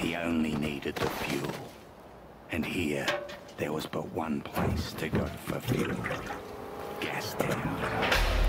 He only needed the fuel. And here, there was but one place to go for fuel. Gastown. Listen,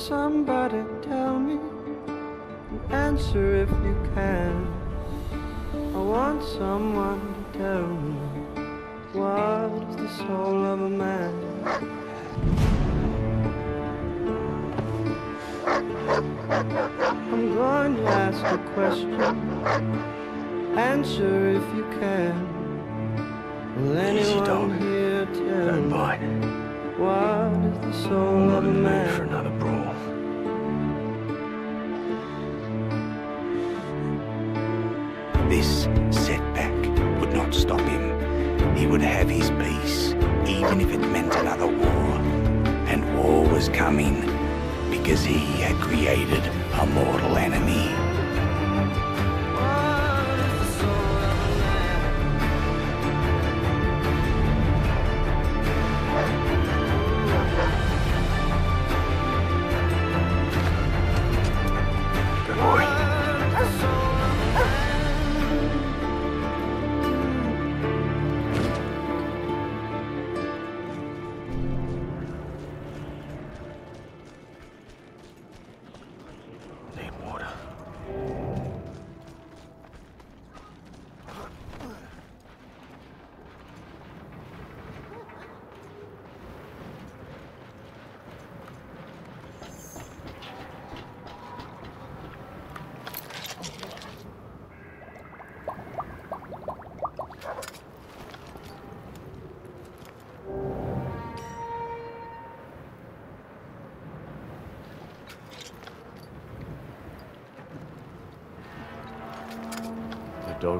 somebody tell me an answer if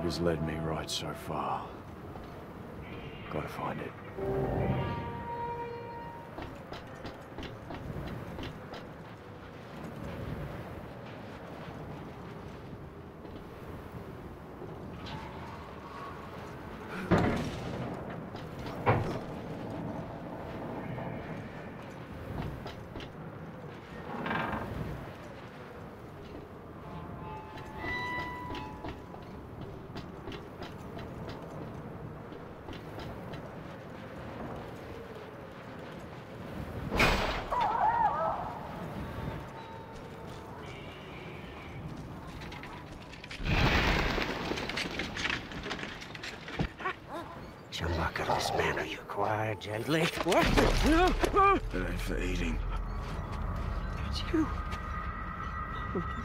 dog has led me right so far. Gotta find it. Chumbuckles, man, are you quiet, gently? What? No. It ain't for eating. It's you.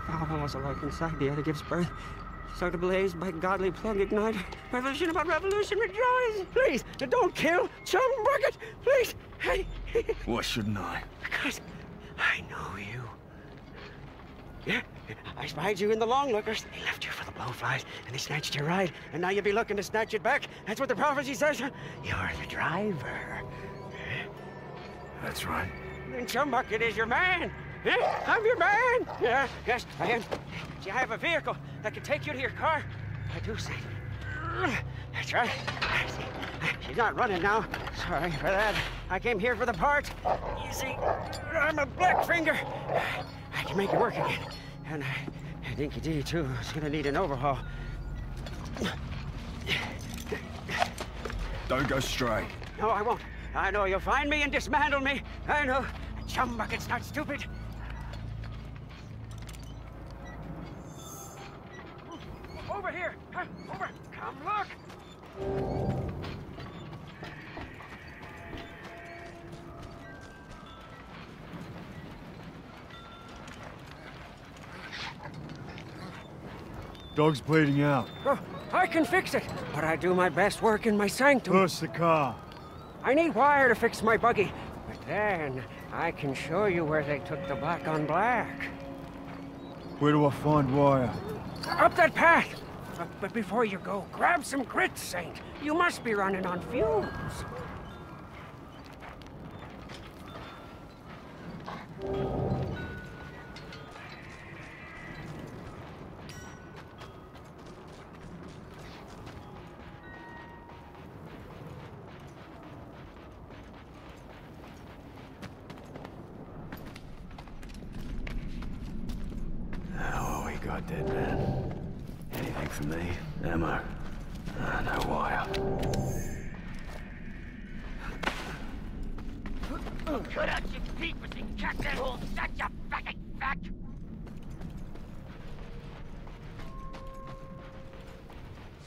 Power was a alike inside the other gives birth. Start to blaze by godly plug ignite. Revolution about revolution, rejoice! Please, don't kill Chumbucket! Please! Hey! Why shouldn't I? Because I know you. Yeah, I spied you in the long lookers. They left you for the blowflies, and they snatched your ride, and now you'll be looking to snatch it back. That's what the prophecy says. You're the driver. That's right. Then Chumbucket is your man. Yeah, I'm your man. Yeah, yes, I am. See, I have a vehicle that can take you to your car. I do see. That's right. She's not running now. Sorry for that. I came here for the part. You see, I'm a Blackfinger. I can make it work again. And Dinki-Di, too, is gonna need an overhaul. Don't go stray. No, I won't. I know you'll find me and dismantle me. I know. Chumbucket's not stupid. Over here! Over! Come look! Dog's bleeding out. Oh, I can fix it, but I do my best work in my sanctum. Push the car. I need wire to fix my buggy, but then I can show you where they took the black on black. Where do I find wire? Up that path! But, but before you go, grab some grit, Saint. You must be running on fumes. Oh, we got dead man. Anything for me? Ammo. Ah, no wire. Cut out your peepers and cut that hole. Shut your fucking back.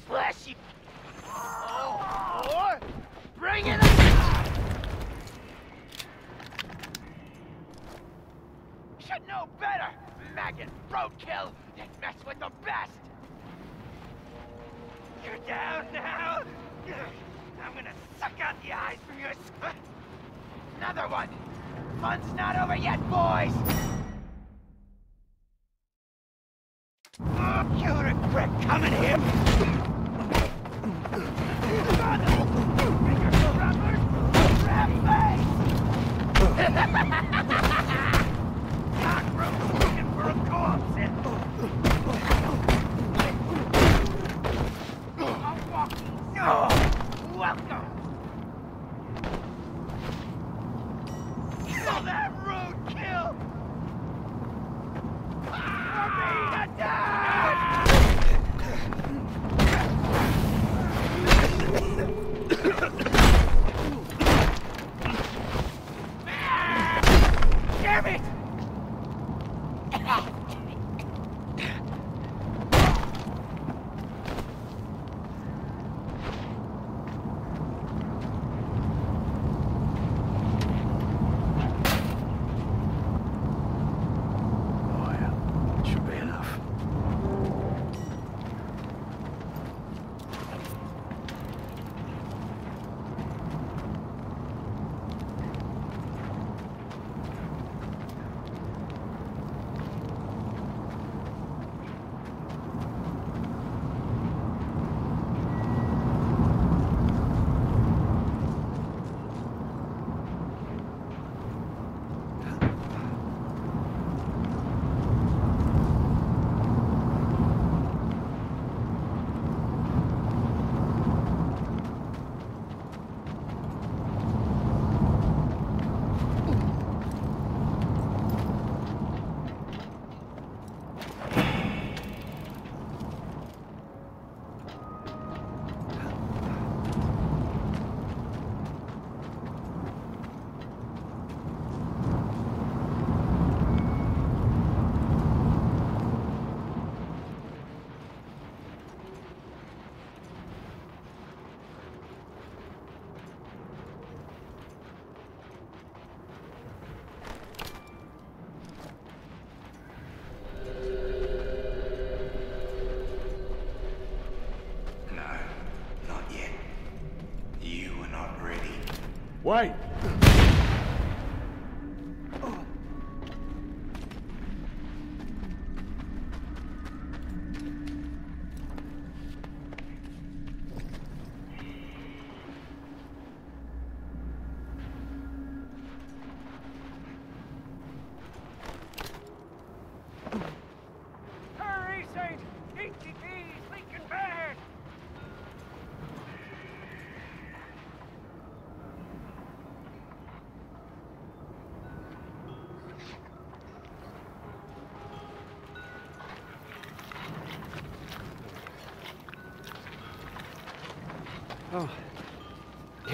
Slash you. Oh, or bring it on. Should know better. Maggot roadkill. Didn't mess with the best. You're down now. I'm gonna suck out the eyes from your. s- Another one! Fun's not over yet, boys! Oh, you regret coming here! Finger rubbers! Rat face! Cockroach looking for a corpse and... A walking... Oh, welcome!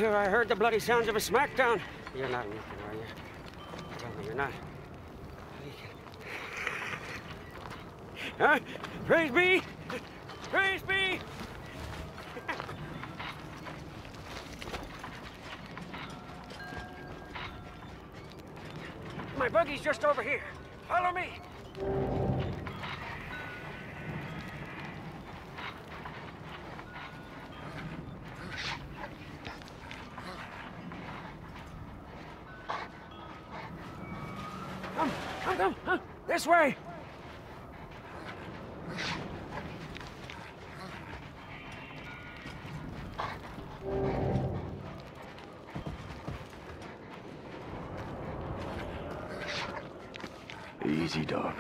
Here I heard the bloody sounds of a smackdown. You're not leaking, are you? Tell me you're not. Leaking. Huh? Praise be! Praise be! My buggy's just over here. Easy, dog.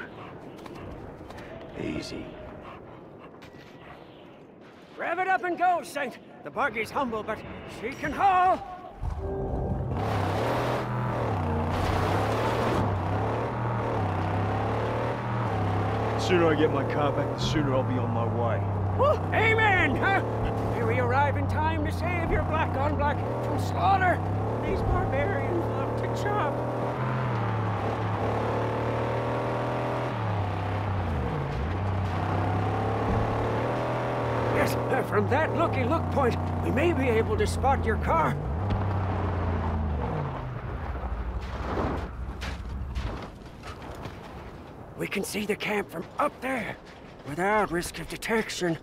Easy. Rev it up and go, Saint. The buggy's humble, but she can haul. The sooner I get my car back, the sooner I'll be on my way. Woo, amen! Huh? Here we arrive in time to save your black on black from slaughter. These barbarians love to chop. Uh, from that looky look point, we may be able to spot your car. We can see the camp from up there, without risk of detection.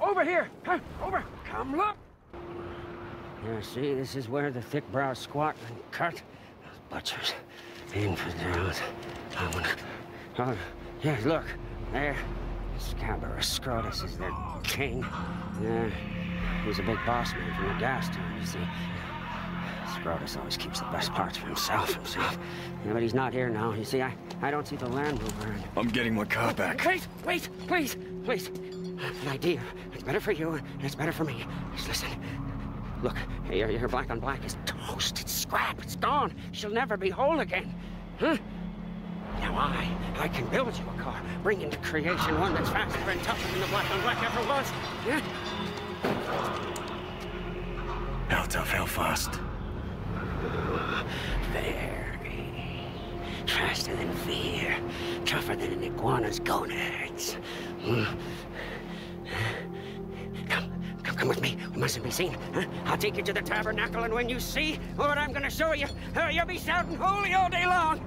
Over here! Huh? Over! Come look! Yeah, see, this is where the thick brow squat and cut. Those butchers. Infidels. I wanna... Oh, yeah, look. There. Scabrous Scrotus is their king. Yeah. He's a big boss man from the Gastown, you see. Scrotus always keeps the best parts for himself, himself. Yeah, but he's not here now. You see, I, I don't see the Land Rover. I'm getting my car back. Wait, wait, please, please. I have an idea. It's better for you, and it's better for me. Just listen. Look, your, your black on black is toast. It's scrap. It's gone. She'll never be whole again. Huh? Now I, I can build you a car, bring into creation one that's faster and tougher than the black on black ever was. Yeah? How tough, how fast? Very. Faster than fear. Tougher than an iguana's gonads. Hmm. Come, with me. We mustn't be seen. Huh? I'll take you to the tabernacle, and when you see what I'm gonna show you, uh, you'll be shouting holy all day long.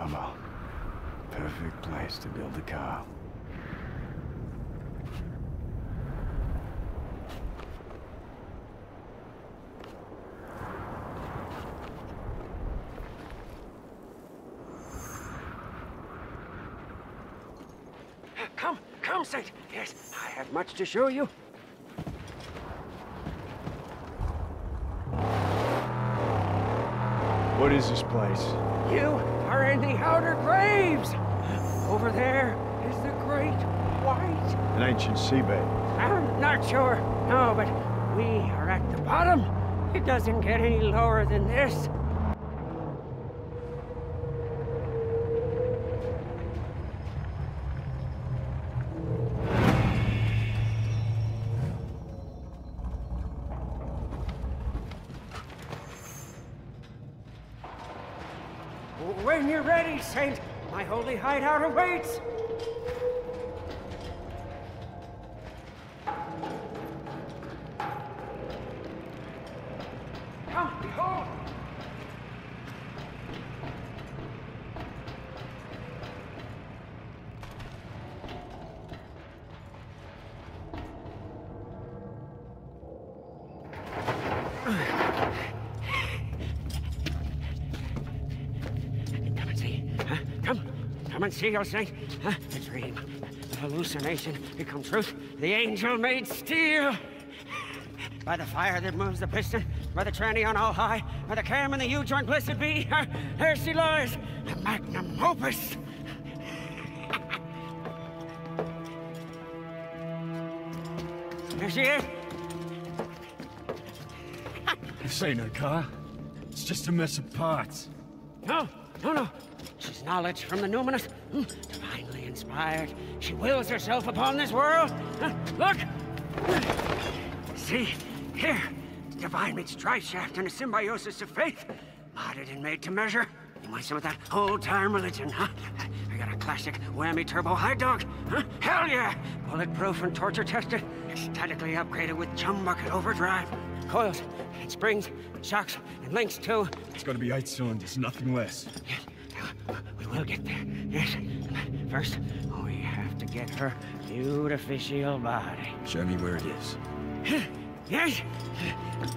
Good. Perfect place to build a car. Come, come, Saint. Yes, I have much to show you. What is this place? You are in the outer graves. Over there is the great white. An ancient seabed. I'm not sure. No, but we are at the bottom. It doesn't get any lower than this. Saint, my holy hideout awaits. See your saint. Huh? A dream. A hallucination become truth. The angel made steel. By the fire that moves the piston, by the tranny on all high, by the cam and the U-joint blessed be, there she lies, the magnum opus. There she is. This ain't a car. It's just a mess of parts. No, no, no. She's knowledge from the numinous, divinely inspired. She wills herself upon this world. Uh, look! See, here, divine meets drive shaft and a symbiosis of faith, modded and made to measure. You want some of that old-time religion, huh? I got a classic whammy turbo high dog, huh? Hell yeah! Bulletproof and torture tested, ecstatically upgraded with Chumbucket overdrive, coils and springs, shocks and links too. It's gonna be eight cylinders, nothing less. Yes, we will get there. Yes. First, we have to get her beautificial body. Show me where it is. Yes.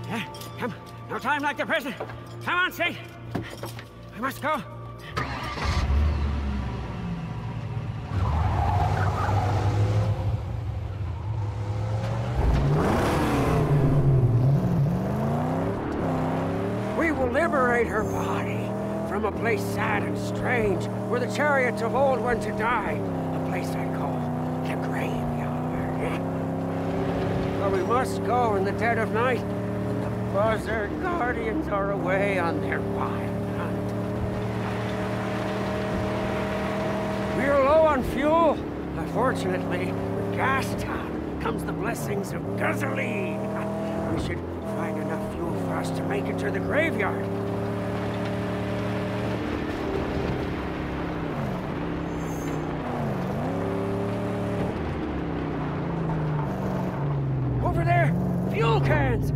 Yeah, Come. No time like the present. Come on, Saint. We must go. We will liberate her body place sad and strange, where the chariots of old went to die. A place I call the graveyard. But we must go in the dead of night, when the buzzard guardians are away on their wild hunt. We're low on fuel. Unfortunately, with Gastown comes the blessings of gasoline. We should find enough fuel for us to make it to the graveyard. Over there! Fuel cans!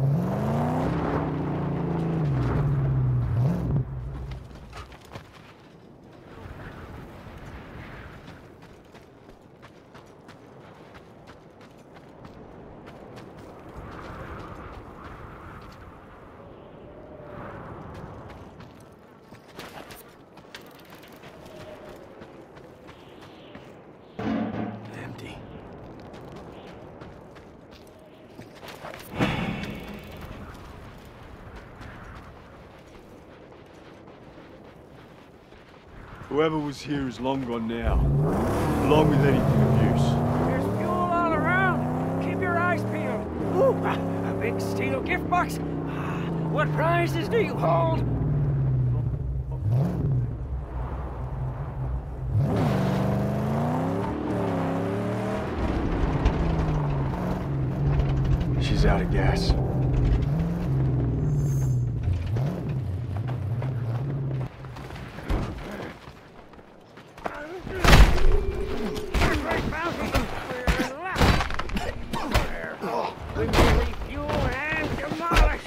Empty. Whoever was here is long gone now, along with anything of use. There's fuel all around. Keep your eyes peeled. Ooh, a big steel gift box. Ah, What prizes do you hold? She's out of gas. Great bounty. We're in luck. We will refuel and demolish.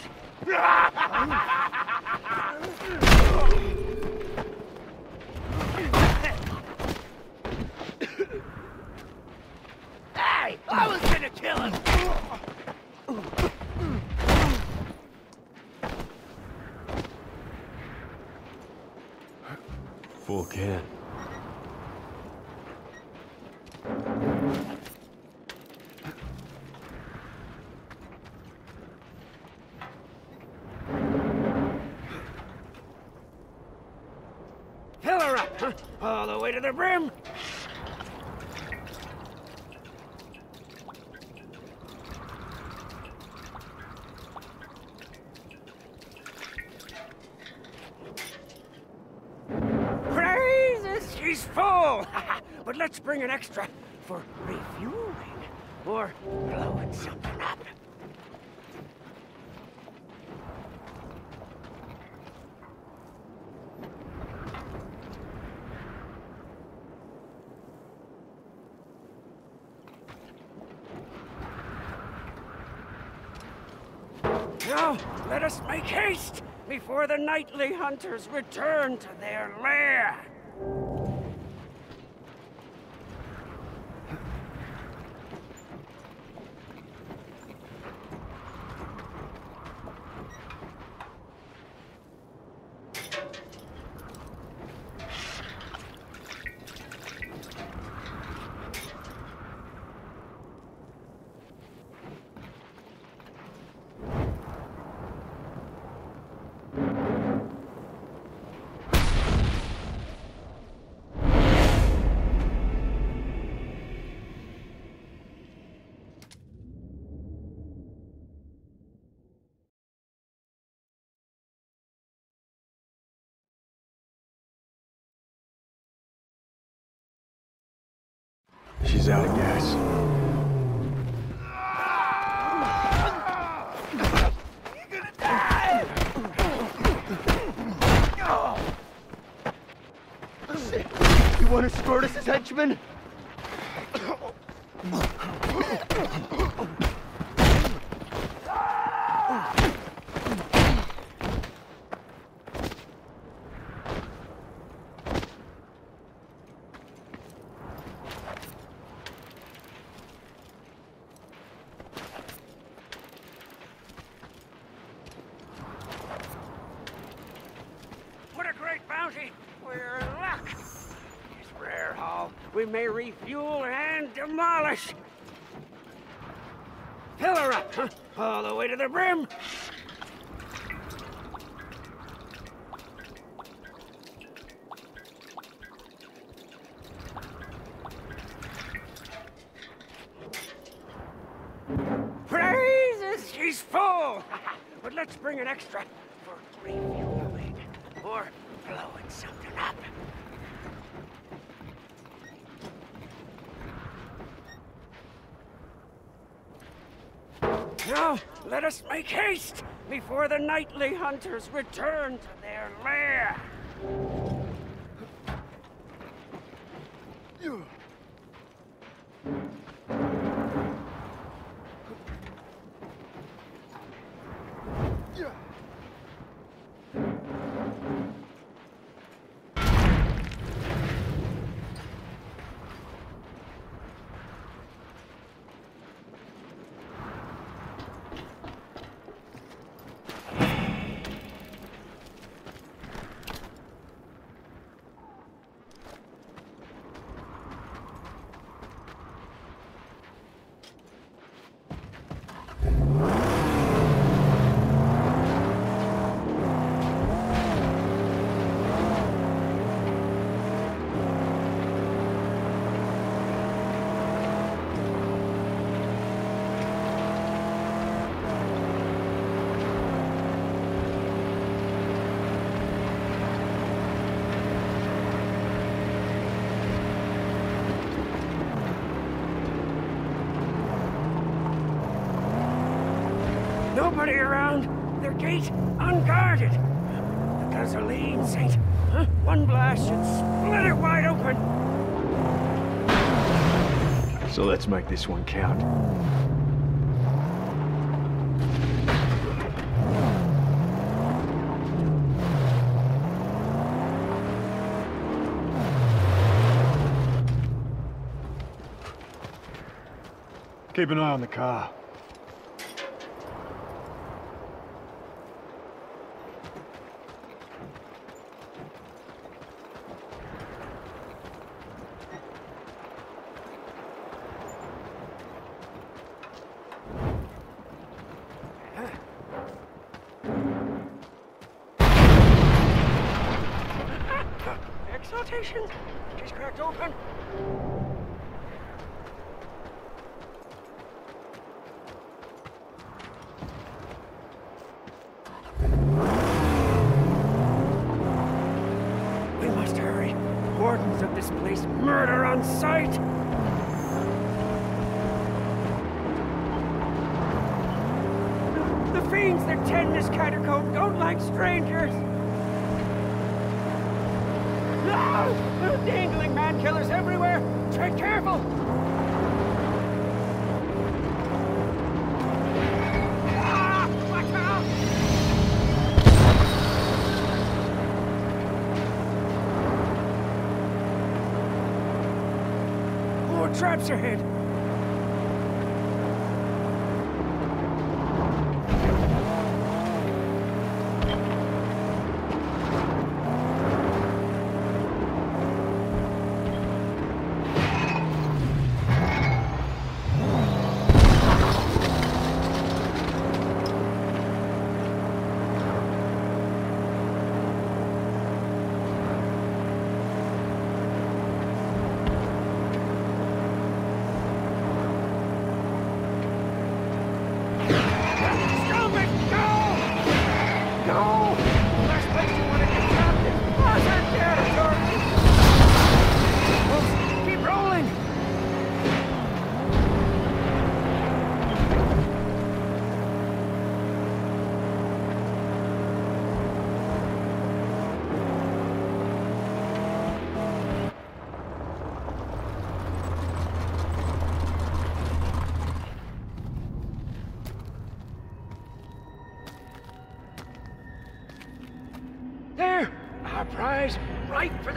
full can. Fill her up, huh? All the way the brim. She's full. but let's bring an extra for refueling or blowing something up. Now, let us make haste before the nightly hunters return to their lair. She's out of gas. You want to escort us as henchmen? What a great bounty! We're in luck! This rare haul, we may refuel and demolish! Fill her up, huh? All the way to the brim! Praises, she's full! but let's bring an extra for refueling or blowing something up. Now, let us make haste before the nightly hunters return to their lair. Nobody around. Their gate unguarded. The gasoline, Saint. Huh? One blast should split it wide open. So let's make this one count. Keep an eye on the car. salutations. She's cracked open. We must hurry. Wardens of this place murder on sight. The fiends that tend this catacomb don't like strangers. No! Little Dangling man killers everywhere! Tread careful! Ah! Traps ahead!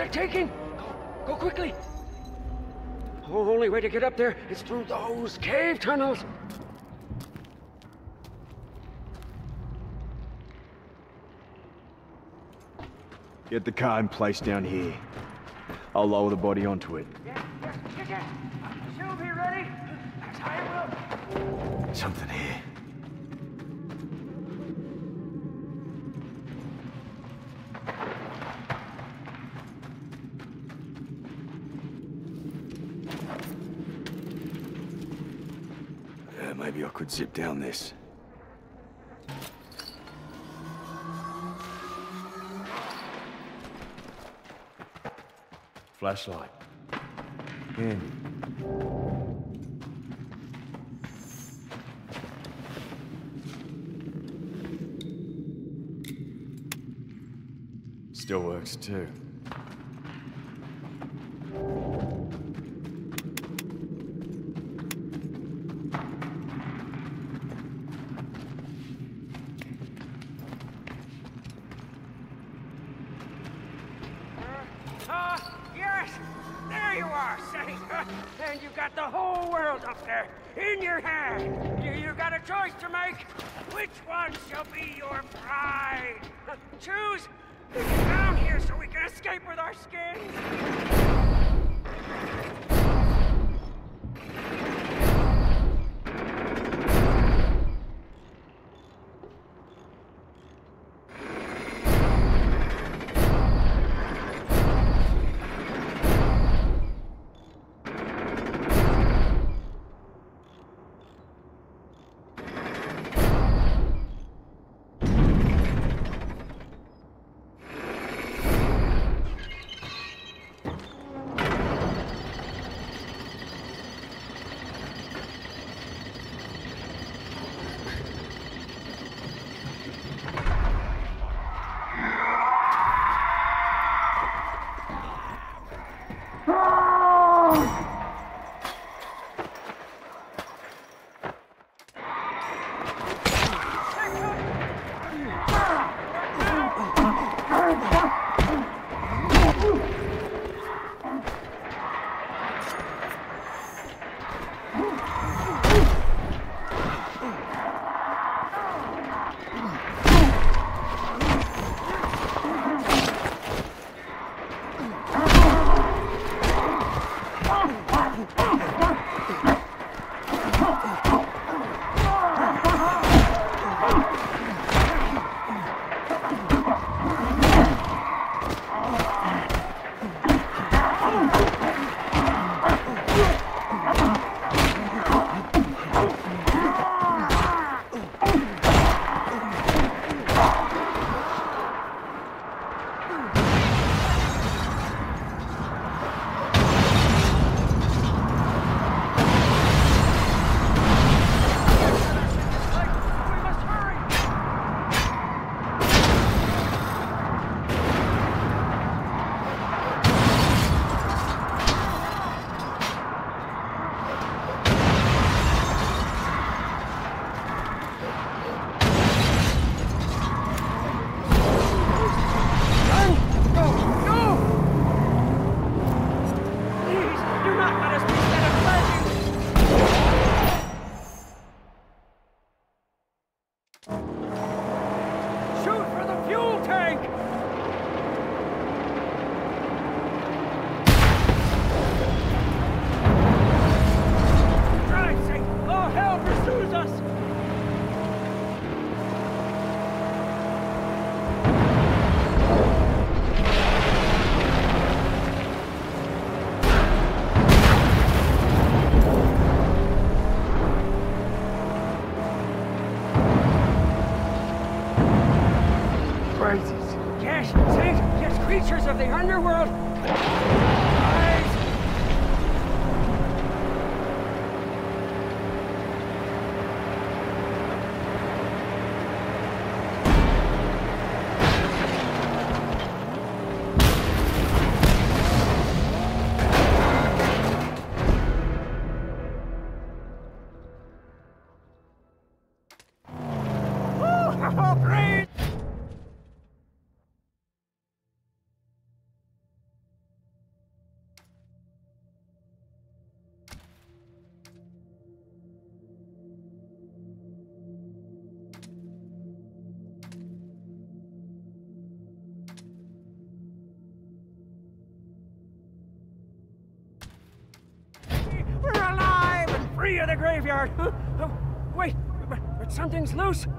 Right for the taking! Go, go quickly! The only way to get up there is through those cave tunnels! Get the car in place down here. I'll lower the body onto it. Yeah, yeah, yeah. She'll be ready. Something here. Yeah, maybe I could zip down this. Flashlight. In. Still works too. Something's loose.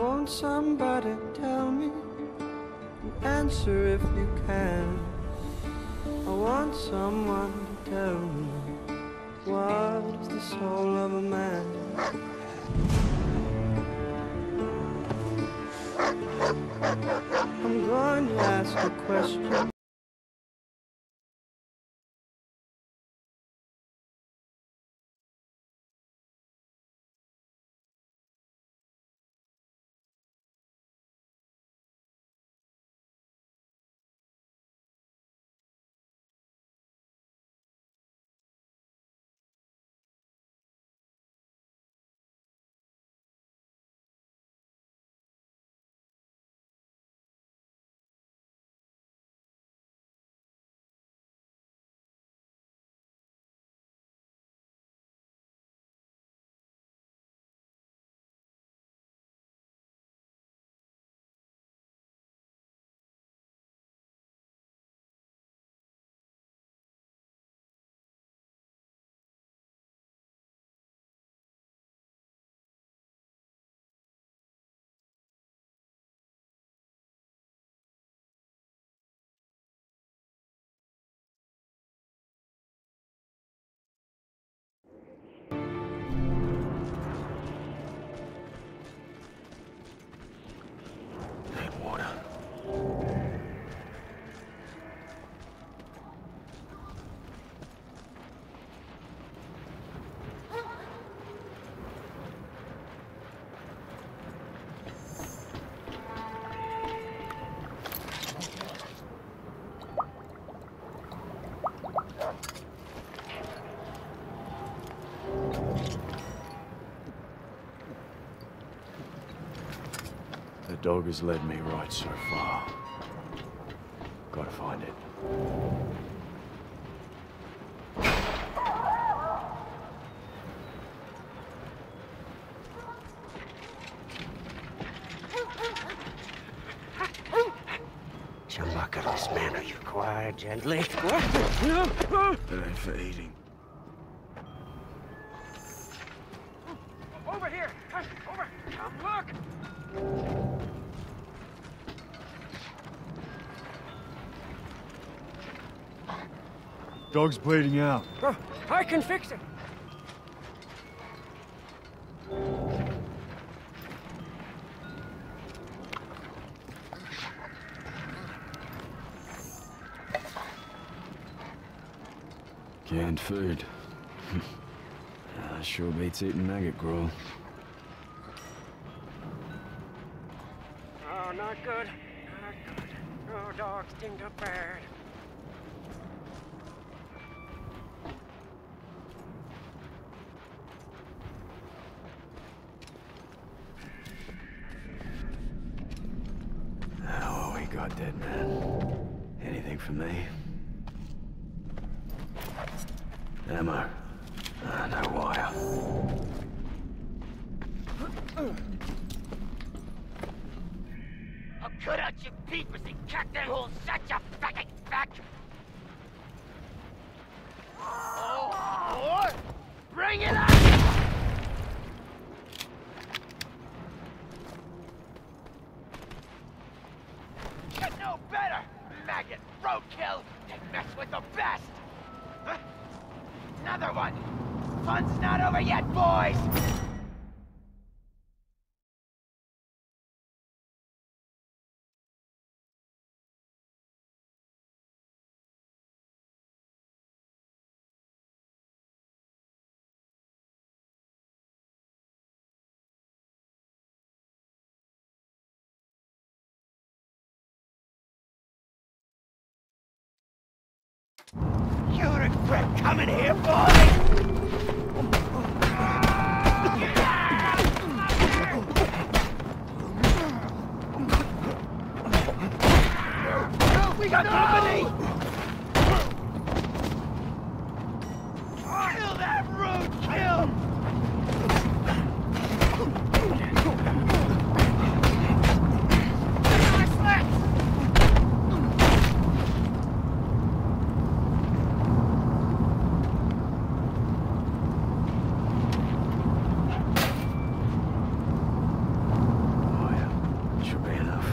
Won't somebody tell me an answer if you can? I want someone to tell me what is the soul of a man? I'm going to ask a question. Dog has led me right so far. Gotta find it. Chumbucket, this man, are you quiet, gently? What? No, no. It ain't for eating. Dog's bleeding out. Oh, I can fix it! Canned food. uh, sure beats eating maggot gruel. For me? Ammo. Ah, no wire. I'll cut out your peepers and cut that whole Regret coming here, boy! We got company! Kill that roadkill! Wire. Should be enough.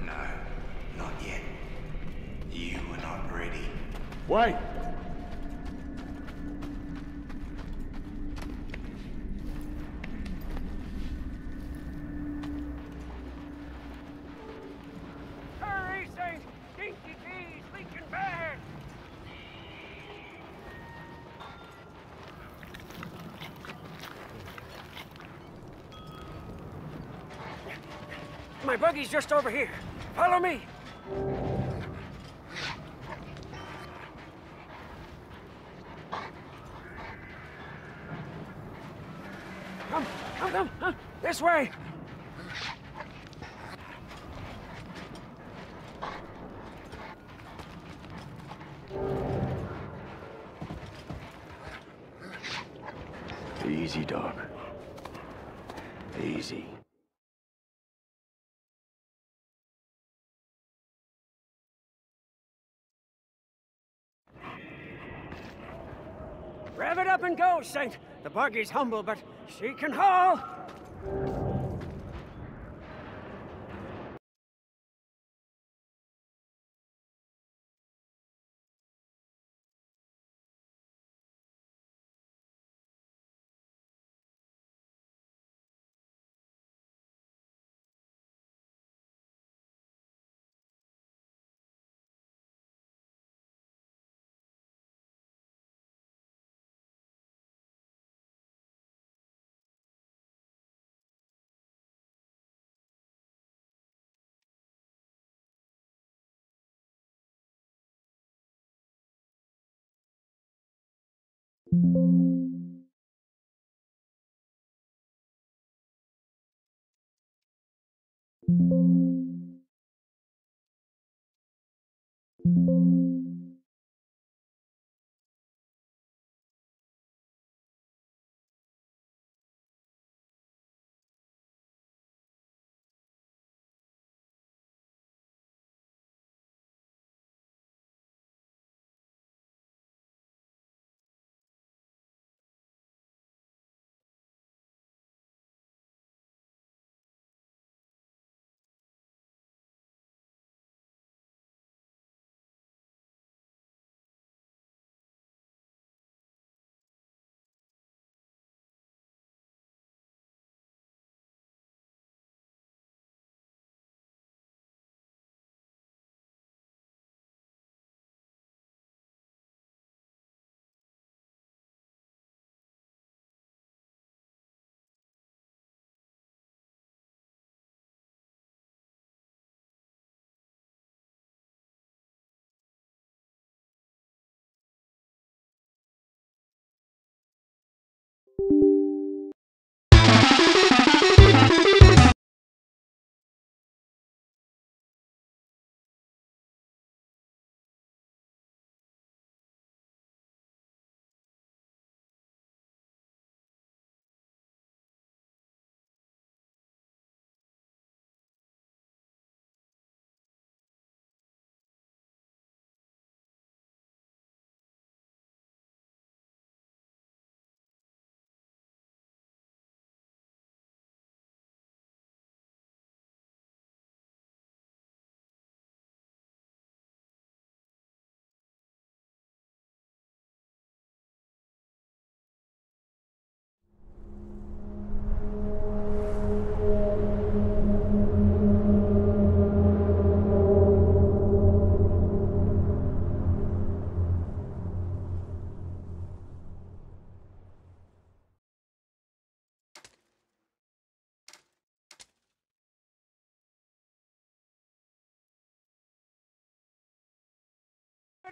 No, not yet. You were not ready. Wait! Hurry, Saint! Dinky D's leaking bad! My buggy's just over here. Follow me. Come, come, come, huh? This way. Easy, dog. Easy. Rev it up and go, Saint. The buggy's humble, but she can haul. Get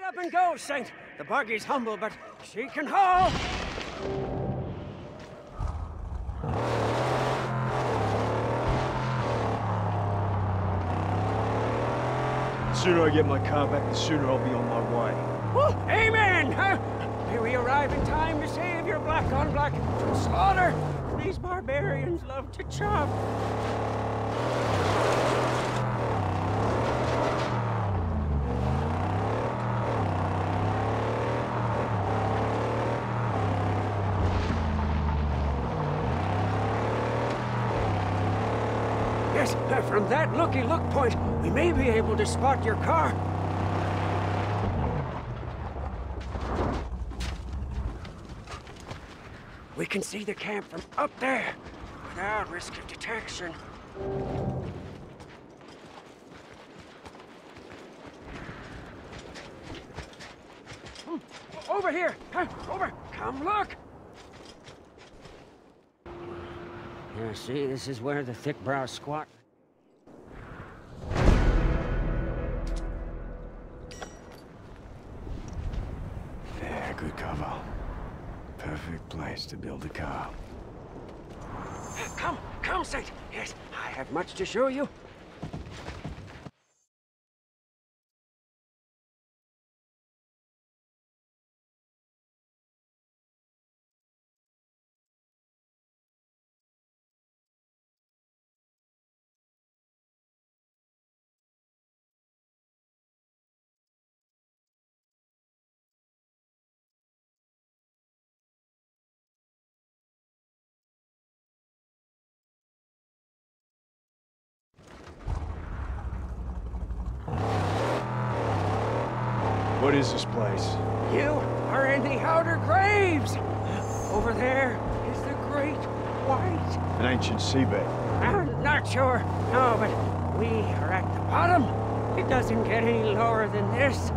up and go, Saint. The buggy's humble, but she can haul. The sooner I get my car back, the sooner I'll be on my way. Woo, amen! Huh? May we arrive in time to save your black on black from slaughter. These barbarians love to chop. Yes, uh, from that looky look point, we may be able to spot your car. We can see the camp from up there, without risk of detection. Hmm, Over here! Over! Come look! Yeah, see, this is where the thick brow squat. To show you. What is this place? You are in the outer graves. Over there is the Great White. An ancient seabed. I'm not sure. No, but we are at the bottom. It doesn't get any lower than this.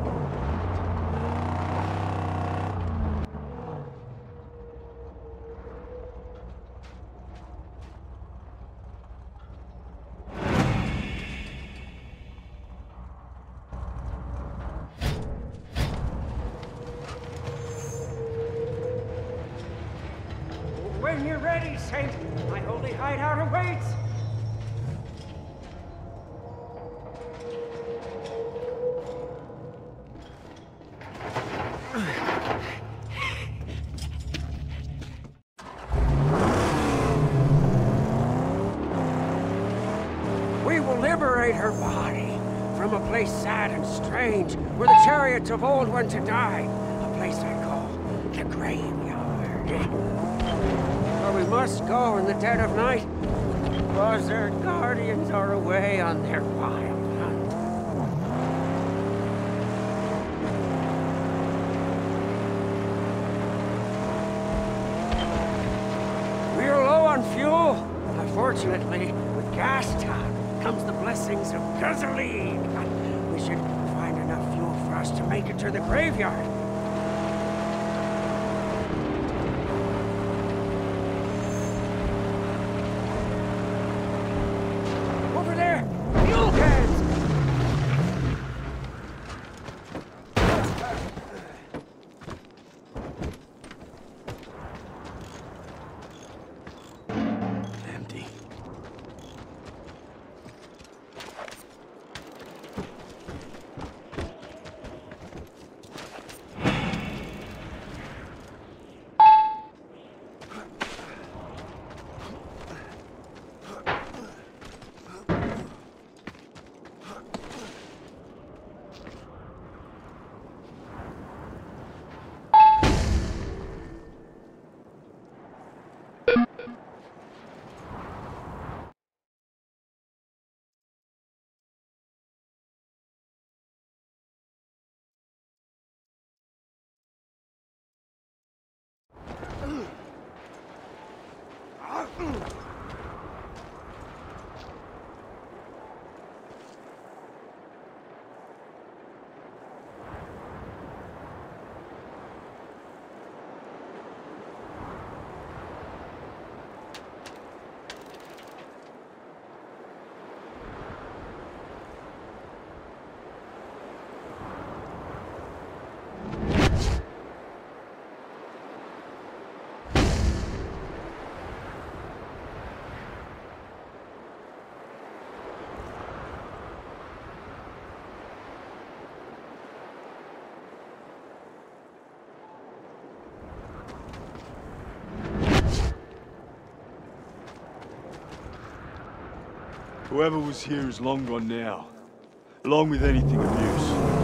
Whoever was here is long gone now, along with anything of use.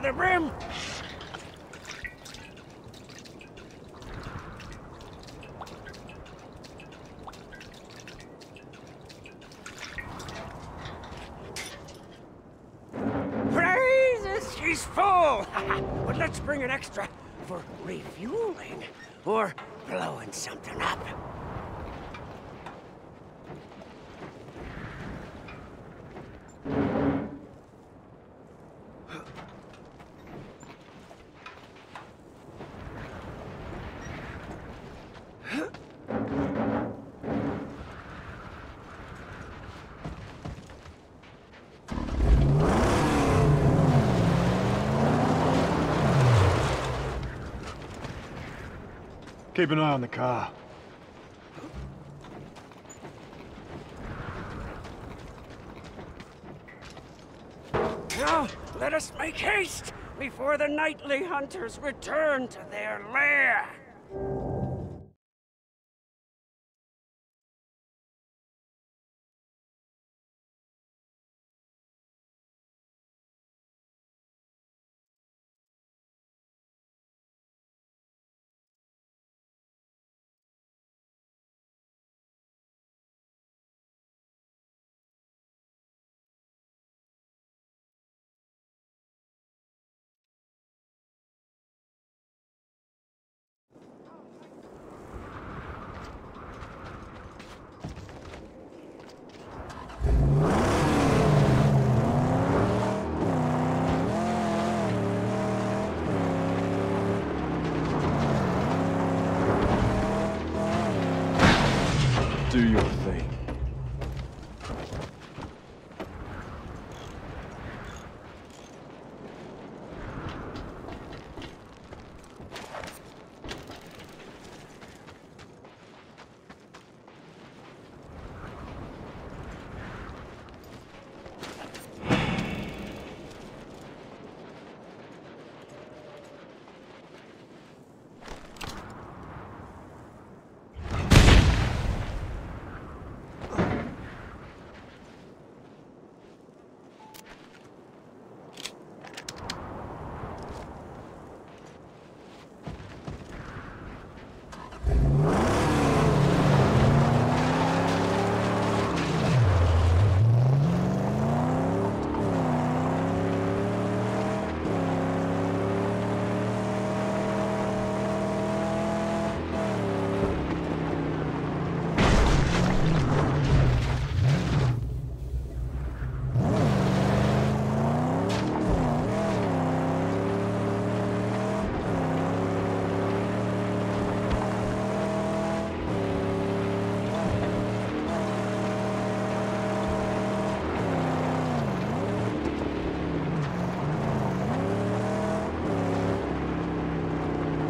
to the brim! Praises, she's full! but let's bring an extra for refueling or blowing something up. Keep an eye on the car. Now, let us make haste before the nightly hunters return to their lair. Do your thing.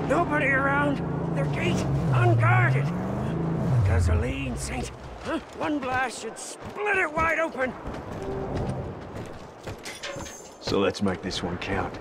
Nobody around. Their gate unguarded. The gasoline, Saint. Huh? One blast should split it wide open. So let's make this one count.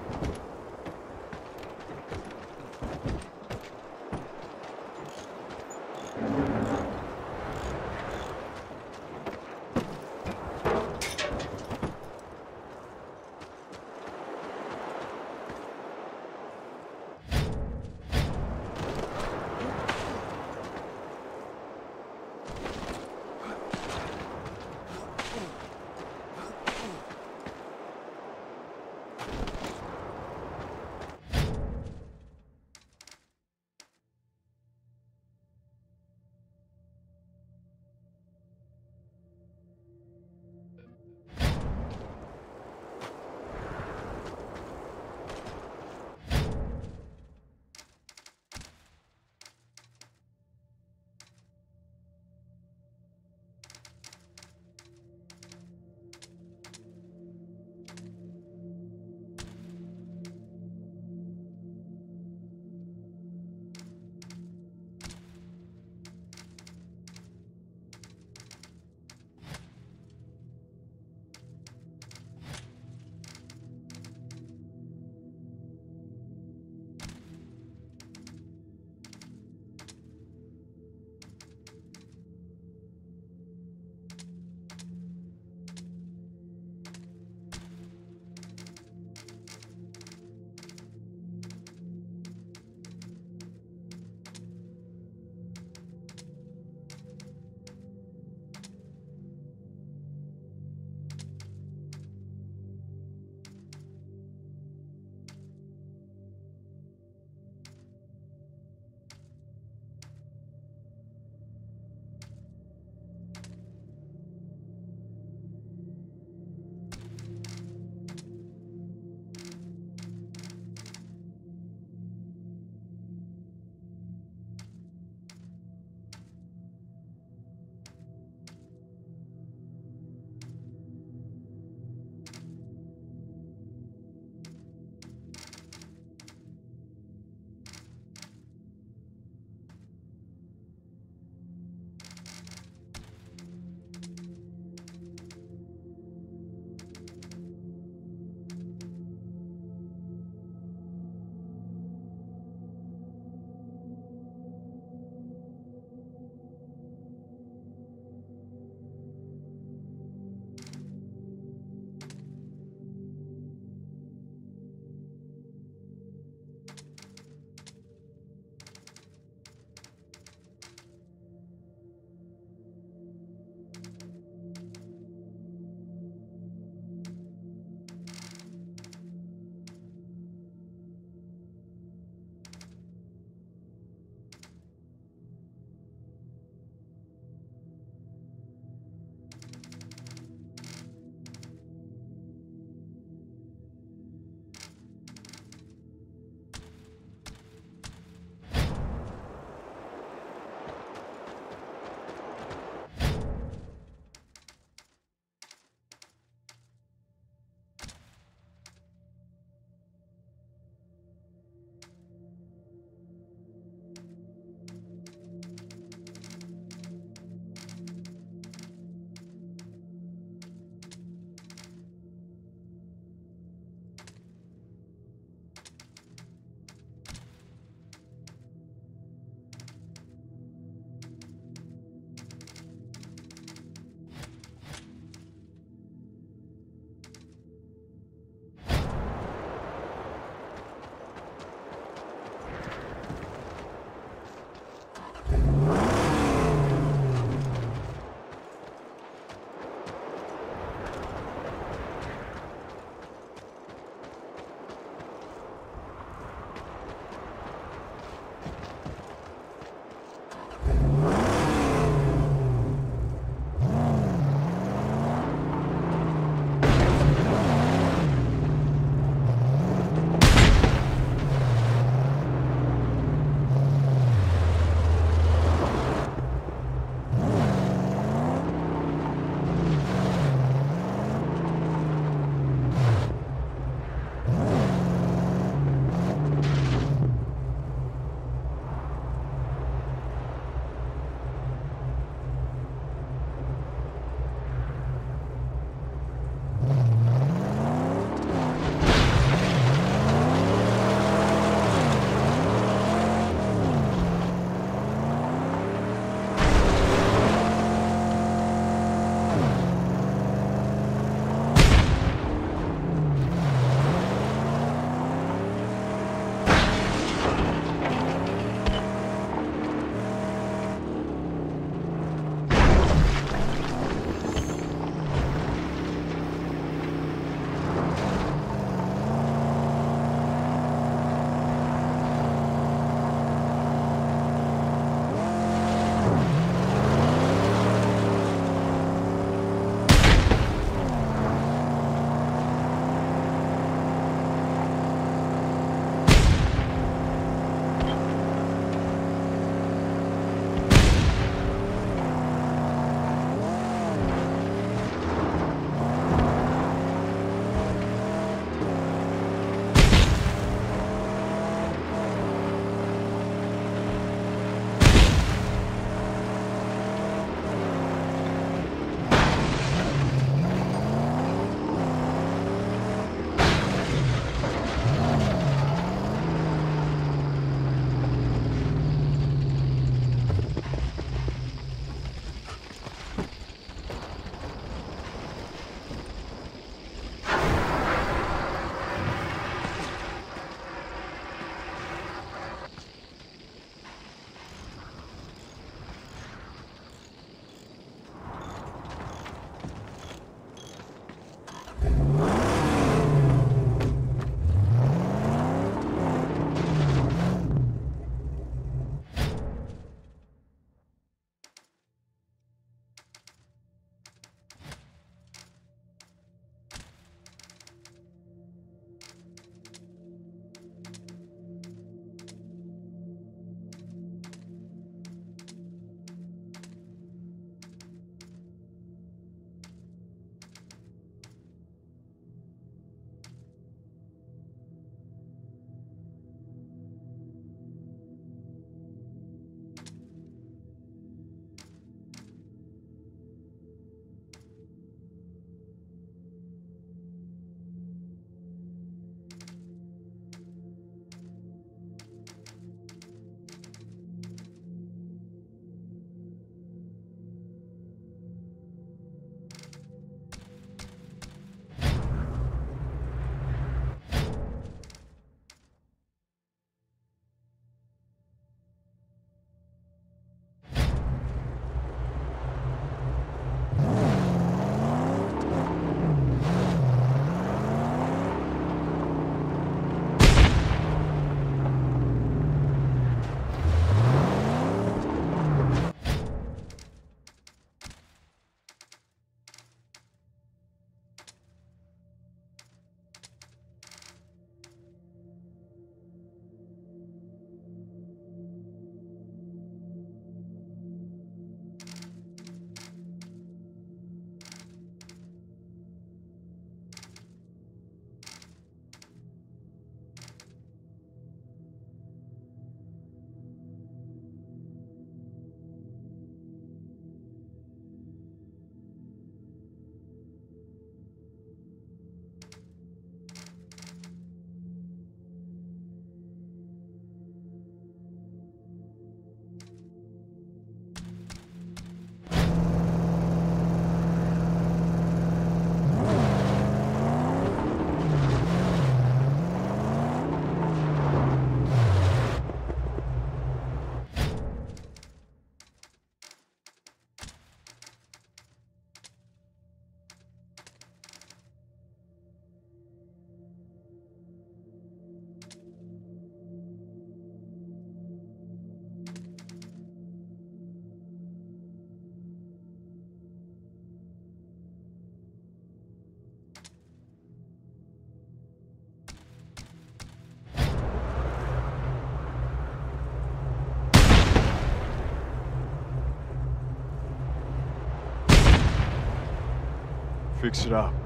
Fix it up.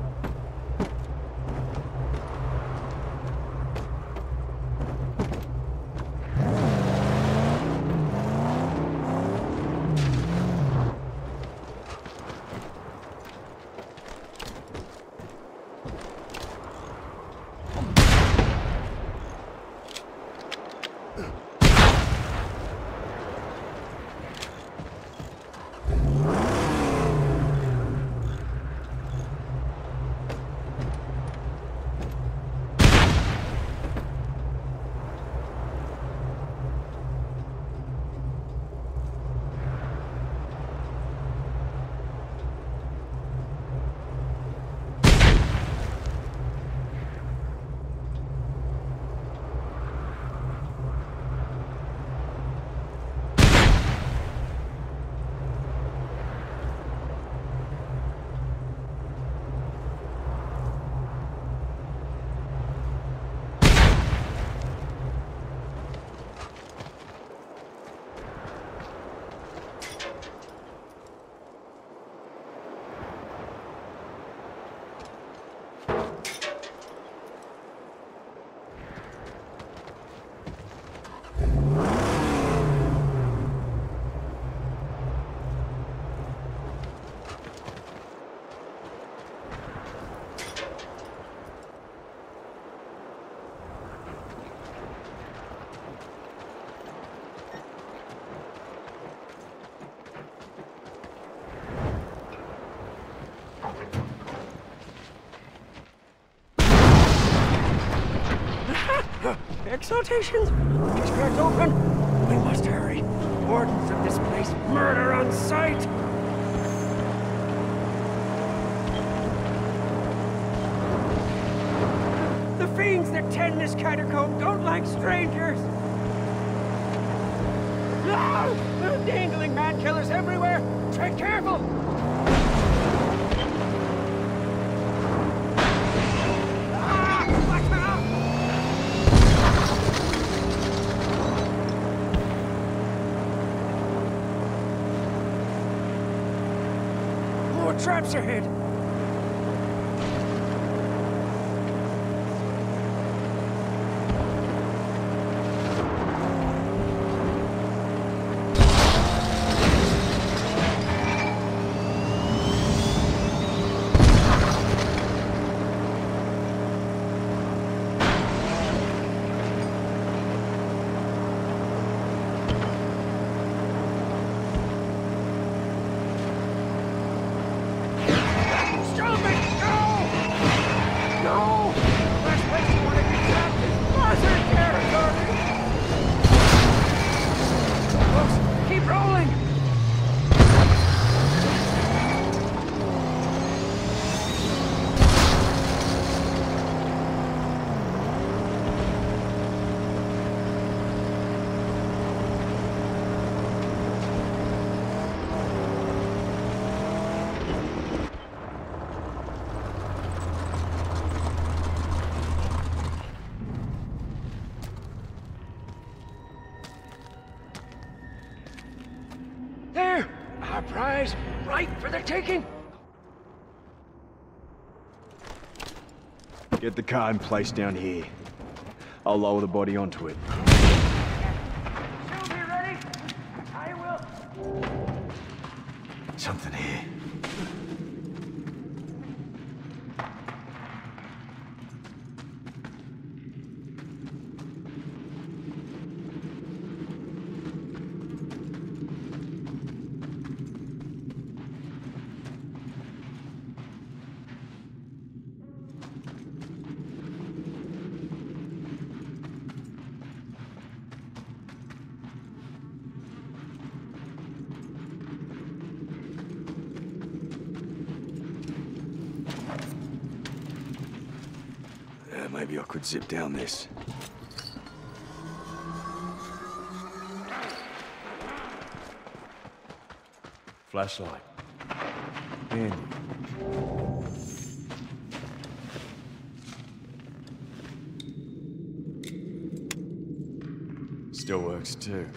Exaltations! Just cracked open! We must hurry. Wardens of this place murder on sight! The fiends that tend this catacomb don't like strangers! No! Are dangling man-killers everywhere! Traps ahead! Taking! Get the car in place down here. I'll lower the body onto it. She'll be ready! I will... Something here. Uh, maybe I could zip down this. Flashlight. Still works too.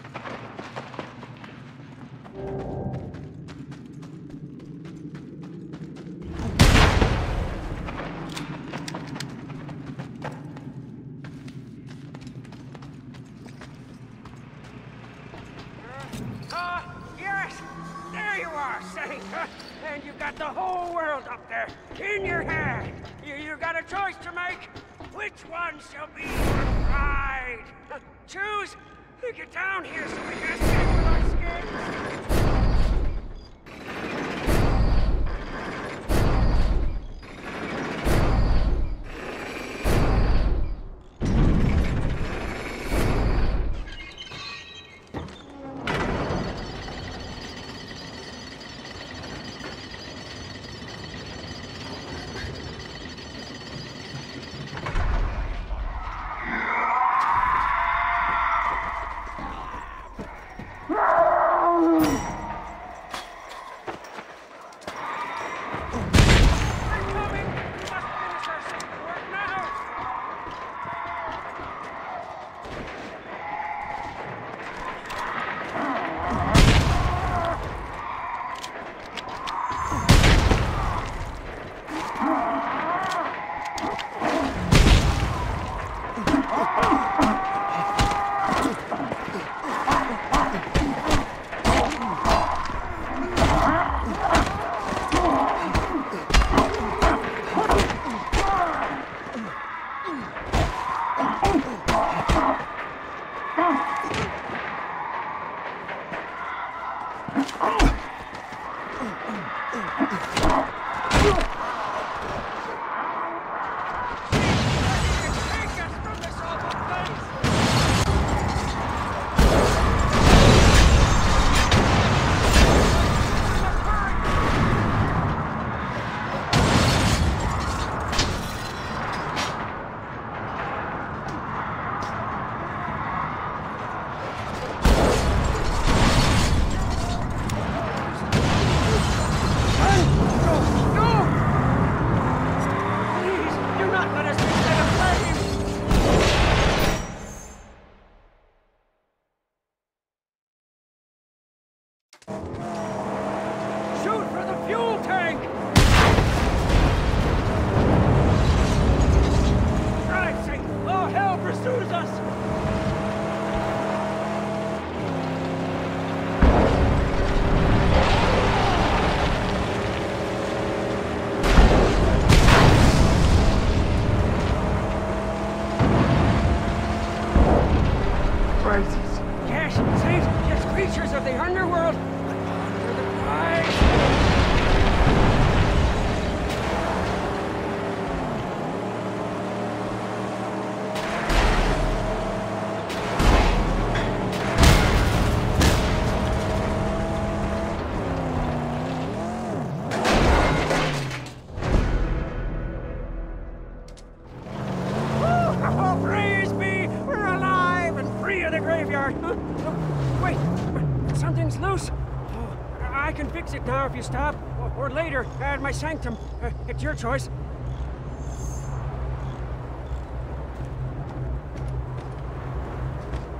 sanctum. Uh, it's your choice.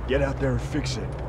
Get out there and fix it.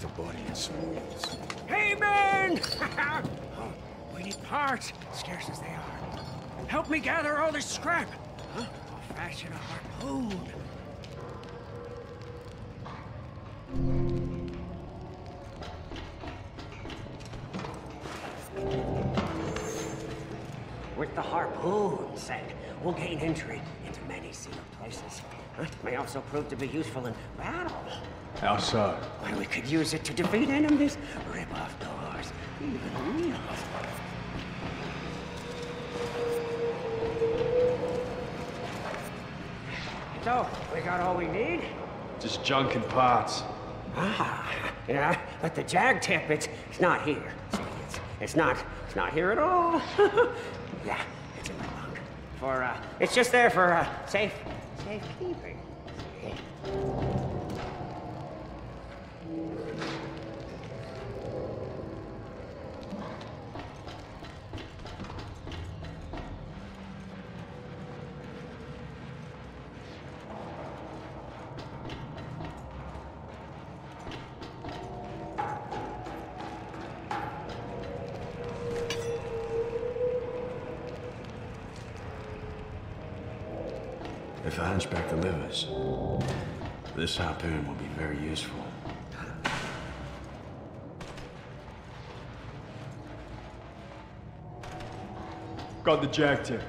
the body and spoils. Hey, man! we need parts, scarce as they are. Help me gather all this scrap. Huh? I'll fashion a harpoon. With the harpoon set, we'll gain entry into many sealed places. Huh? May also prove to be useful in battle. How so? Why, we could use it to defeat enemies, rip off doors, even wheels. So, we got all we need? Just junk and parts. Ah, yeah, but the jag tip, it's, it's not here. See, it's, it's not, it's not here at all. yeah, it's in my bunk. For, uh, it's just there for, uh, safe, safekeeping. See? Harpoon will be very useful. Got the jag tip.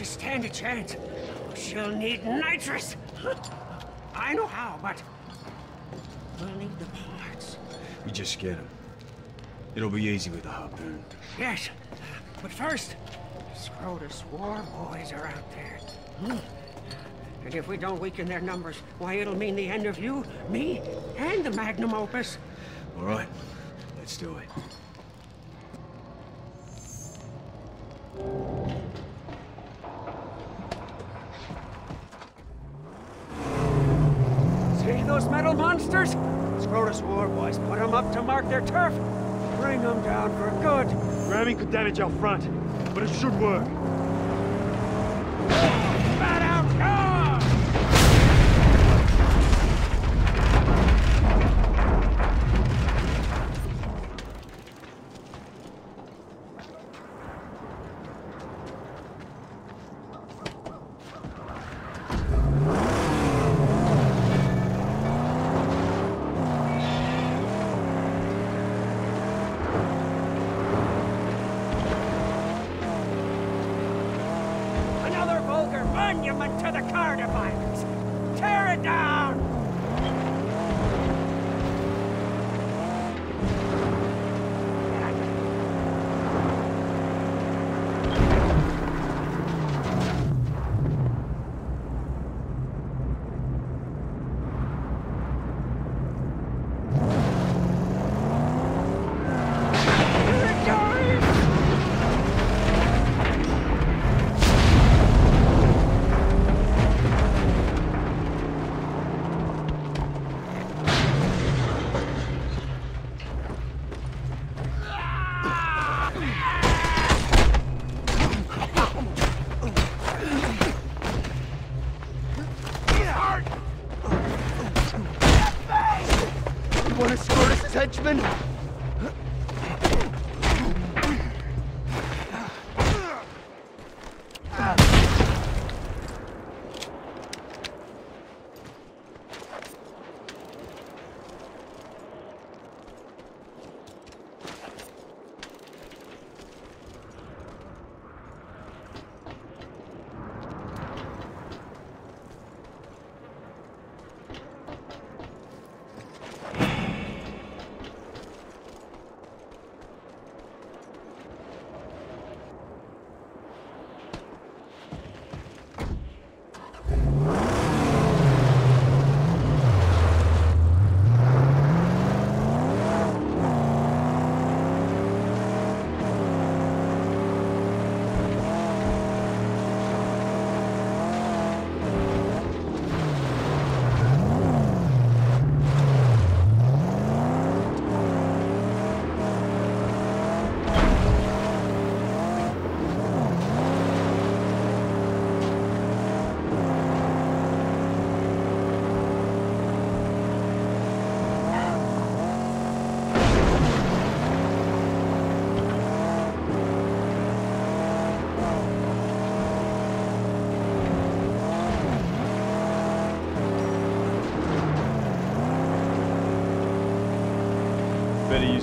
To stand a chance, she'll need nitrous. I know how, but we'll need the parts. We just get him. It'll be easy with the harpoon. Yes, but first, Scrotus war boys are out there. Hmm. And if we don't weaken their numbers, why, it'll mean the end of you, me, and the magnum opus. All right, let's do it. Front, but it should work.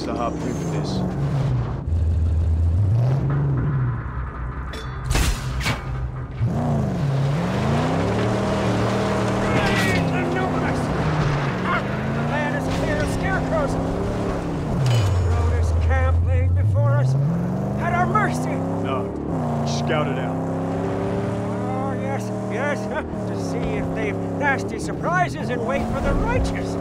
Better use the harpoon for this. Numerous! Ah, the land is clear of scarecrows! Scrotus camp laid before us at our mercy! No. Scout it out. Oh, yes, yes, huh, to see if they've nasty surprises in wait for the righteous.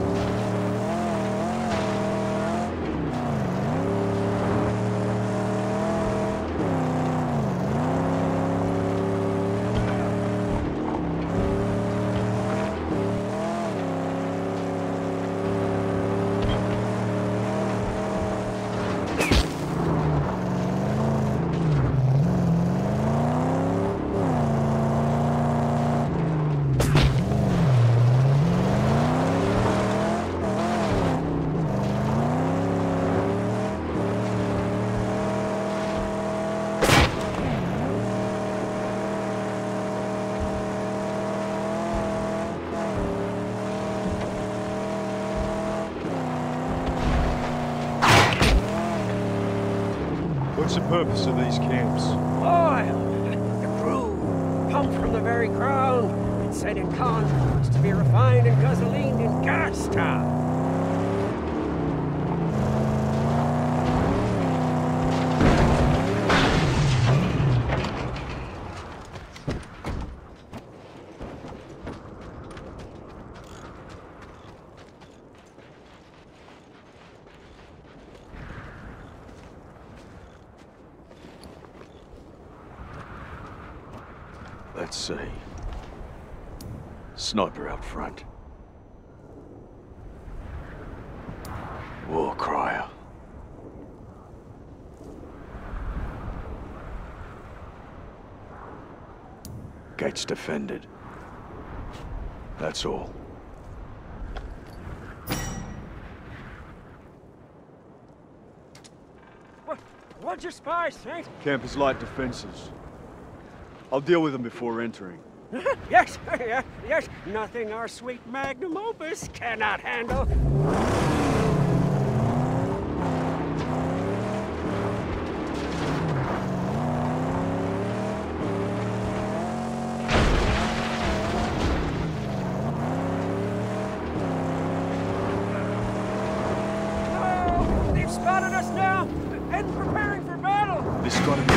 What's the purpose of these camps? Oil, the crude, pumped from the very ground, and set in conduits to be refined and gasolined in Gastown. Let's see. Sniper out front. War crier. Gates defended. That's all. What, what'd you spy, Saint? Camp is light defenses. I'll deal with them before entering. yes, yes, yes, nothing our sweet magnum opus cannot handle. Oh, they've spotted us now and preparing for battle. This has gotta be...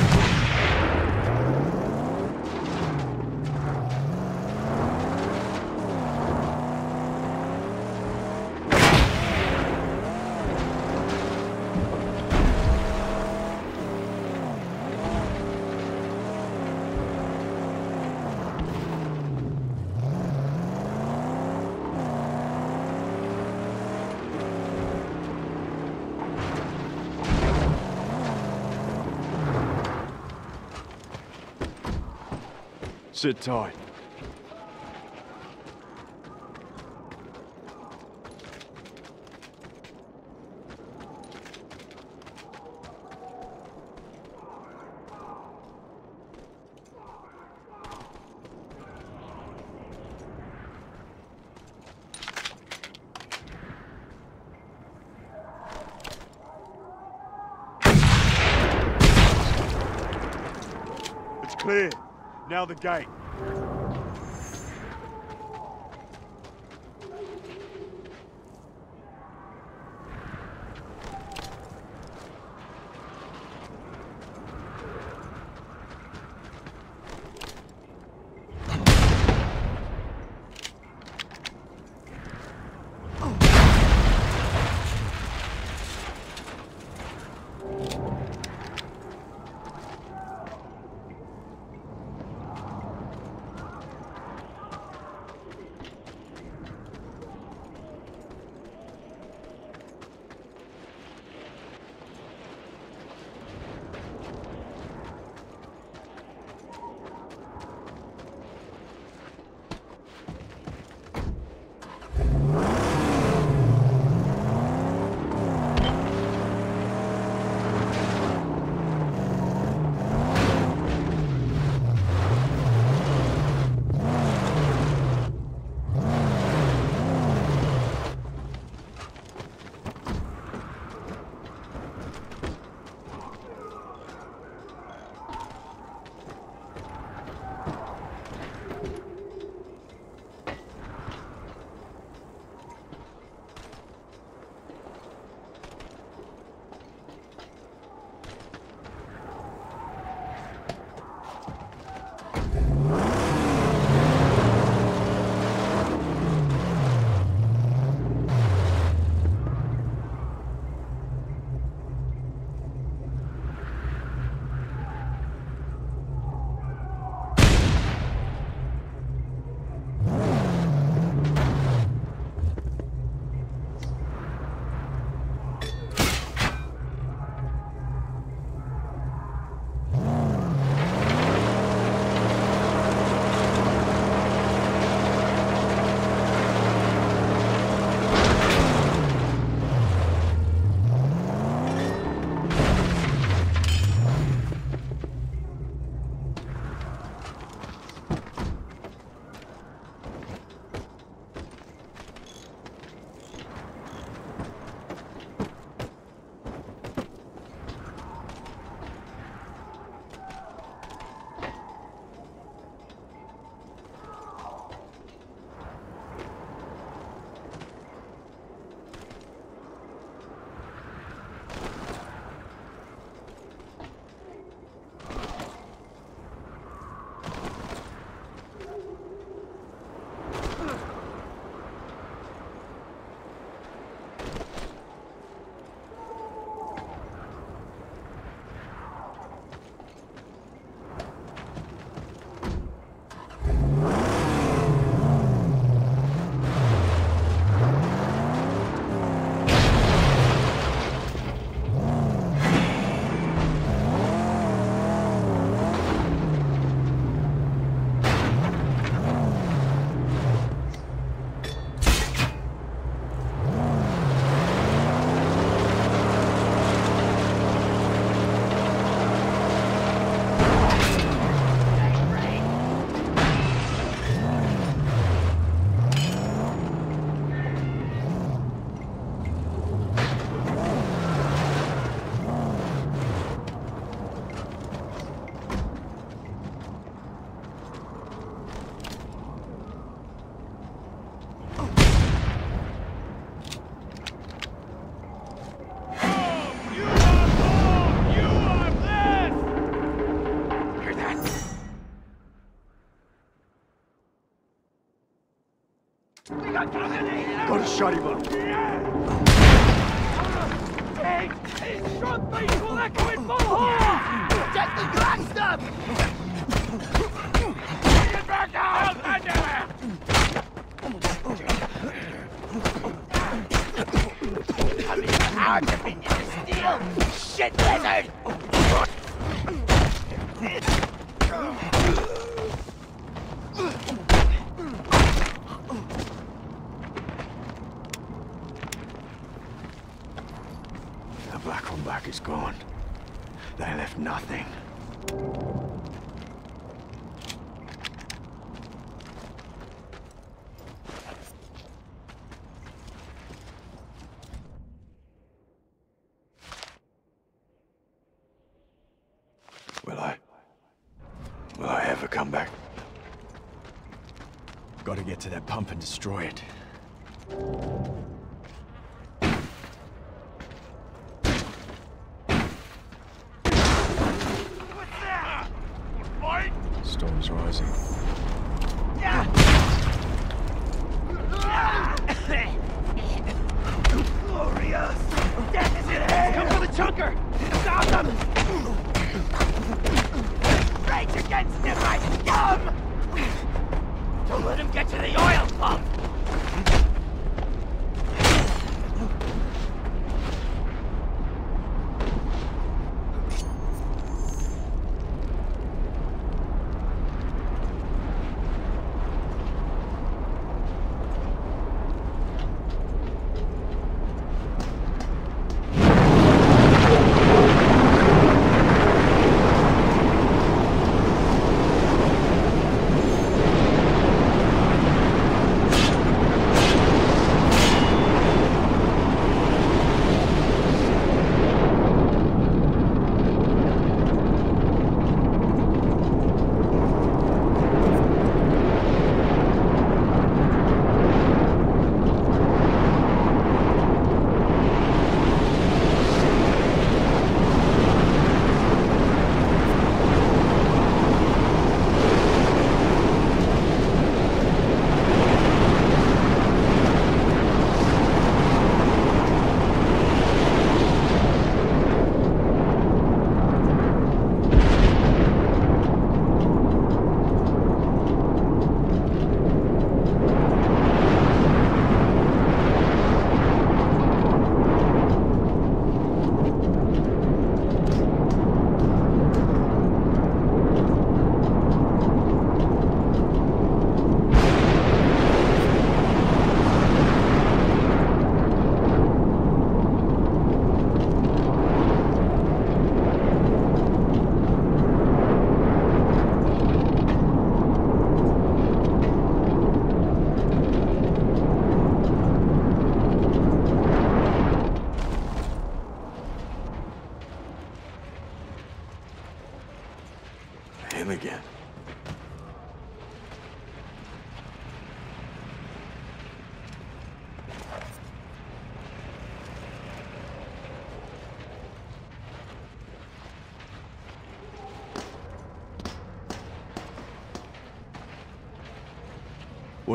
Sit tight. Now the gate. Gotta him up.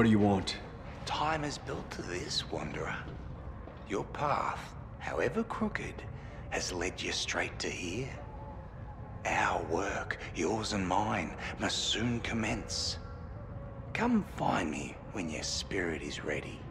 What do you want? Time is built to this, Wanderer. Your path, however crooked, has led you straight to here. Our work, yours and mine, must soon commence. Come find me when your spirit is ready.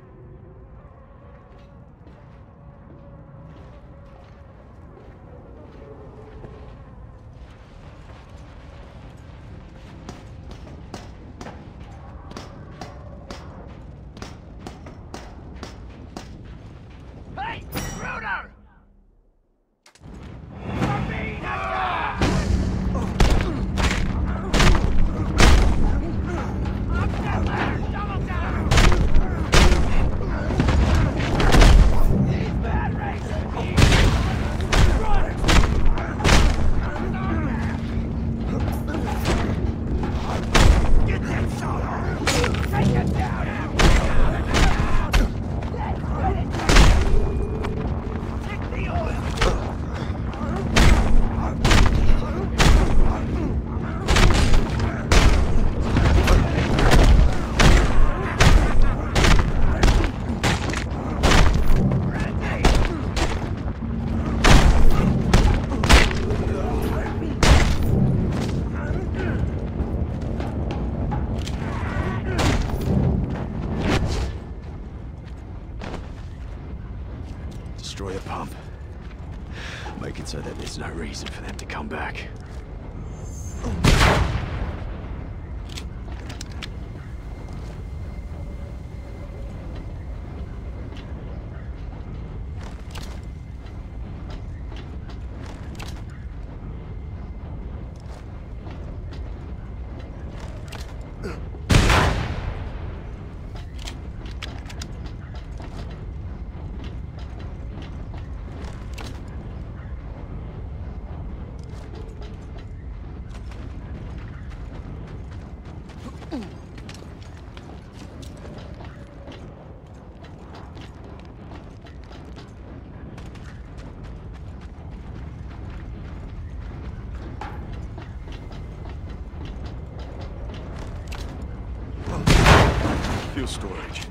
Storage.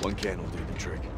One can will do the trick.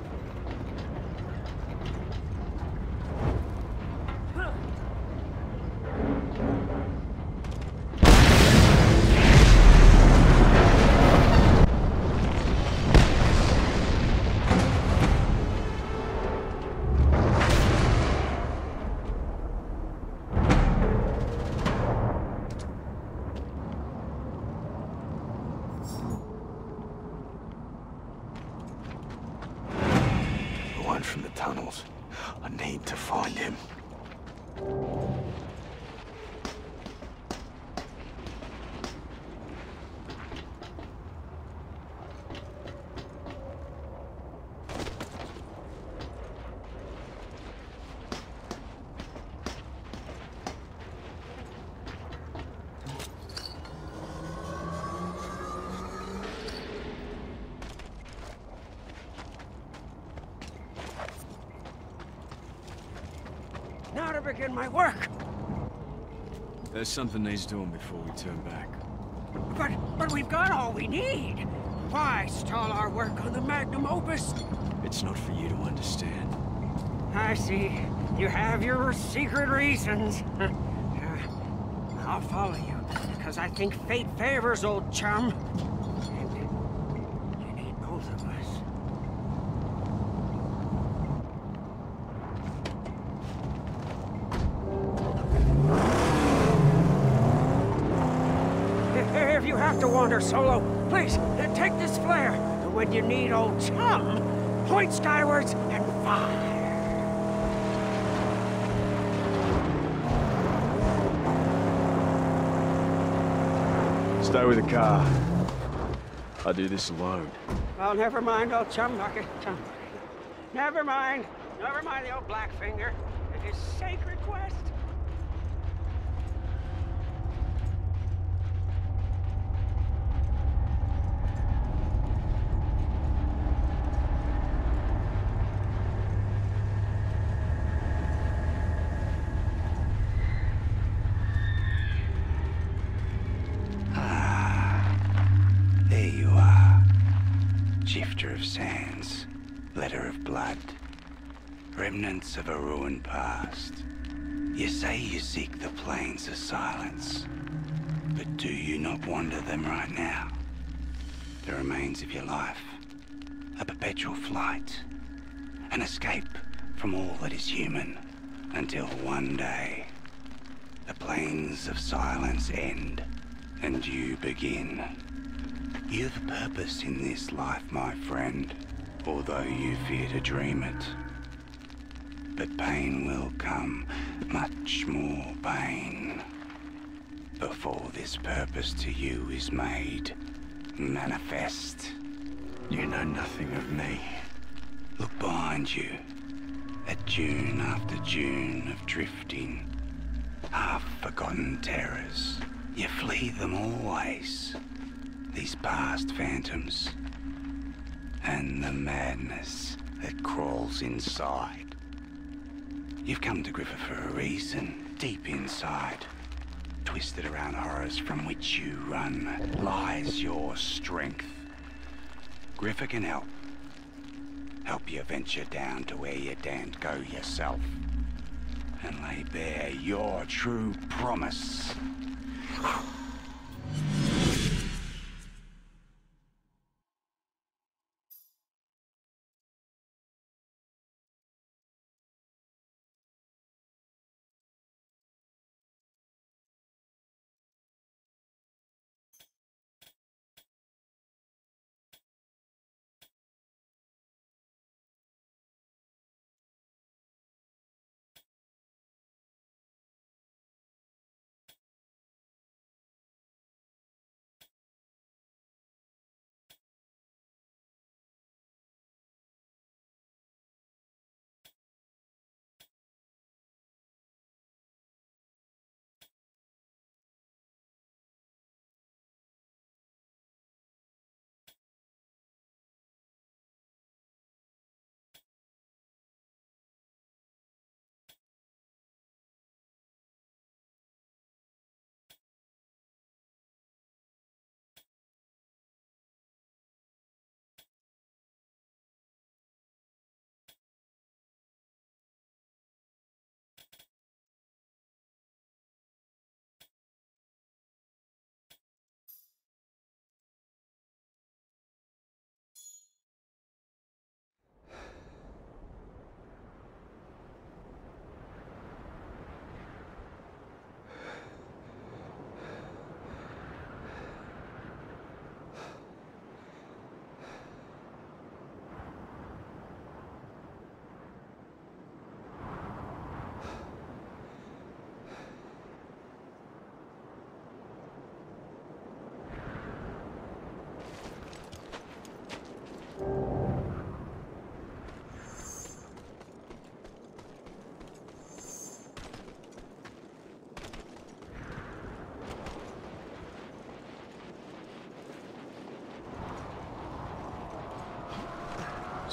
To begin my work. There's something needs doing before we turn back. But, but we've got all we need. Why stall our work on the magnum opus? It's not for you to understand. I see. You have your secret reasons. Uh, I'll follow you, because I think fate favors old chum. And you need both of us. If you have to wander solo, please uh, take this flare. When you need old chum, point skywards and fire. Stay with the car. I do this alone. Well, never mind, old Chumbucket, chum bucket. Never mind. Never mind the old Blackfinger and his sacred quest. There you are. Shifter of sands, letter of blood, remnants of a ruined past. You say you seek the plains of silence, but do you not wander them right now? The remains of your life, a perpetual flight, an escape from all that is human, until one day the plains of silence end and you begin. You've a purpose in this life, my friend, although you fear to dream it. But pain will come, much more pain, before this purpose to you is made manifest. You know nothing of me. Look behind you, at June after June of drifting, half-forgotten terrors. You flee them always, these past phantoms, and the madness that crawls inside. You've come to Griffa for a reason, deep inside. Twisted around horrors from which you run lies your strength. Griffa can help. Help you venture down to where you daren't go yourself. And lay bare your true promise.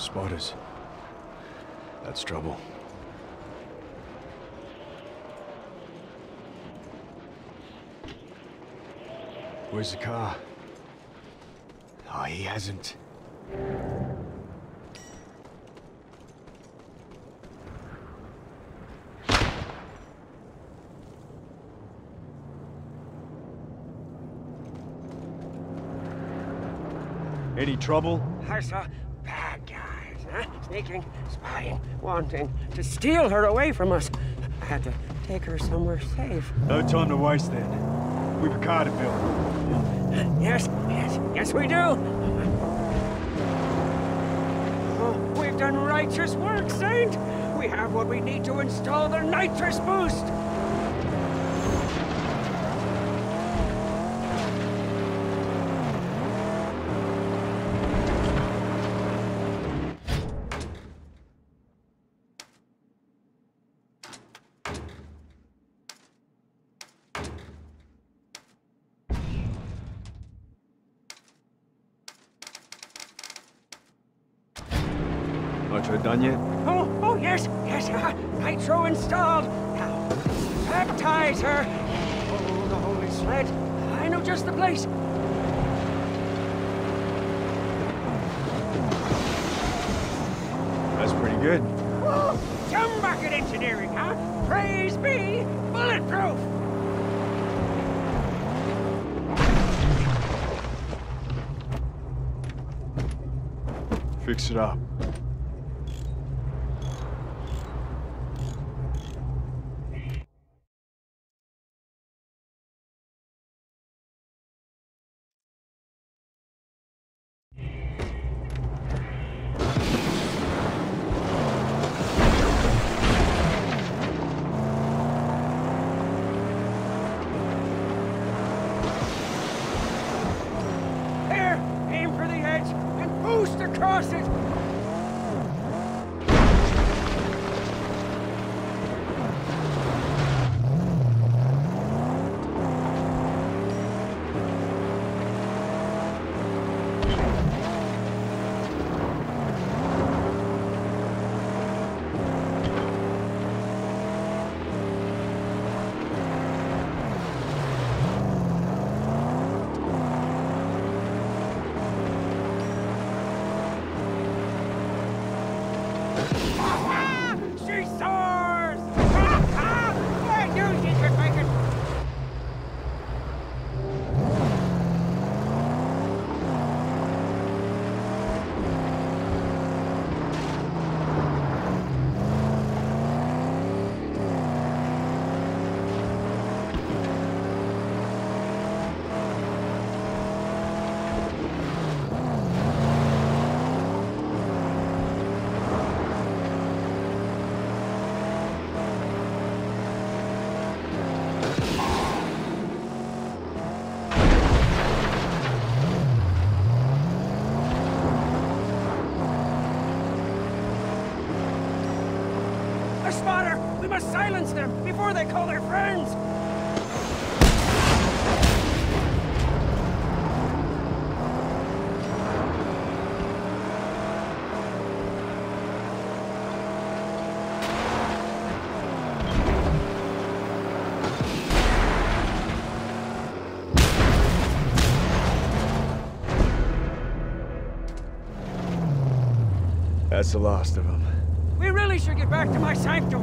Spotters. That's trouble. Where's the car? Oh, he hasn't. Any trouble? Hi, huh? Sneaking, spying, wanting to steal her away from us. I had to take her somewhere safe. No time to waste then. We've a car to build. Yes, yes, yes, we do. Oh, we've done righteous work, Saint. We have what we need to install the nitrous boost. Nitro done yet? Oh, oh, yes, yes, uh, nitro installed. Now, baptize her. Oh, the holy sled. I know just the place. That's pretty good. Whoa, Chumbucket engineering, huh? Praise be, bulletproof. Fix it up. That's the last of them. We really should get back to my sanctum.